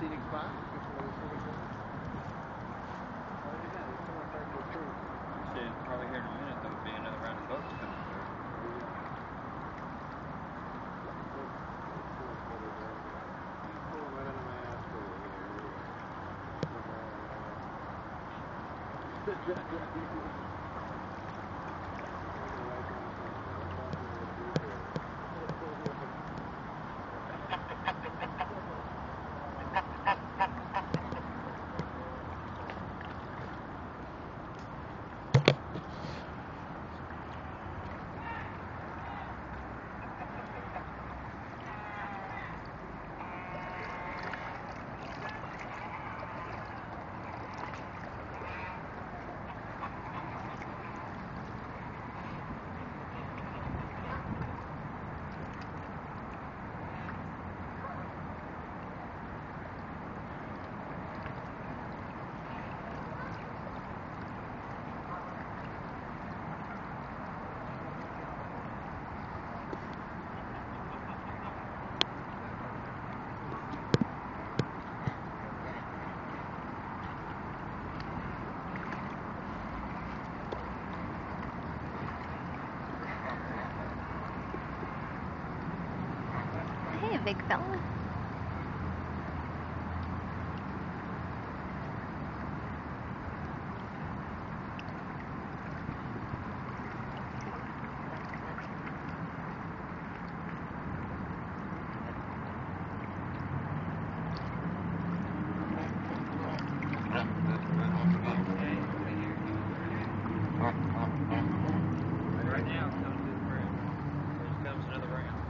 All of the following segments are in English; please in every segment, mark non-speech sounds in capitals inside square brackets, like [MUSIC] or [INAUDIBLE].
I don't know. Another scenic spot? Which one is which one? Oh, look that. It's coming back to a crew. Shit, probably here in a minute there would be another round of boats coming through. Pulling [LAUGHS] [LAUGHS] big fella. Right now, it's coming to the bridge. Here comes another round.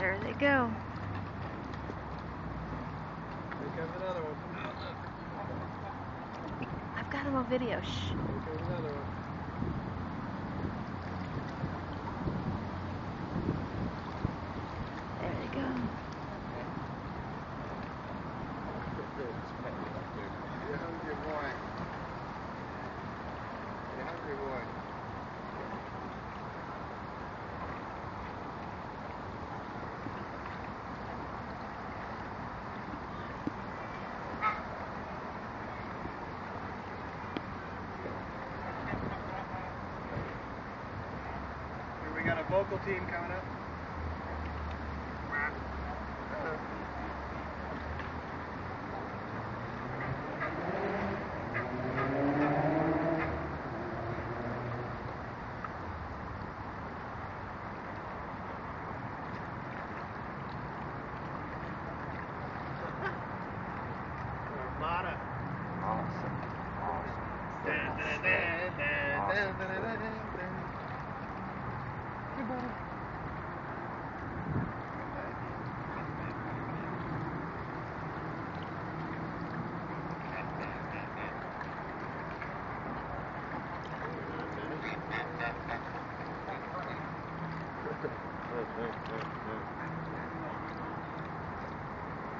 There they go. Here comes another one. I've got him on video. Shh. Here comes another one. There they go. You hungry boy. You hungry boy. Here we got a vocal team coming up. Uh-huh.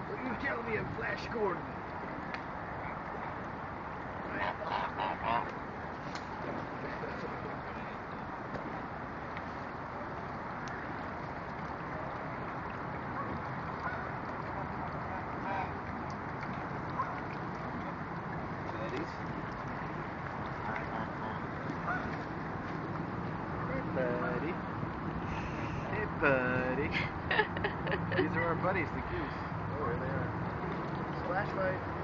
What are you telling me of Flash Gordon? These are our buddies, the goose. Oh, there they are. Splash light.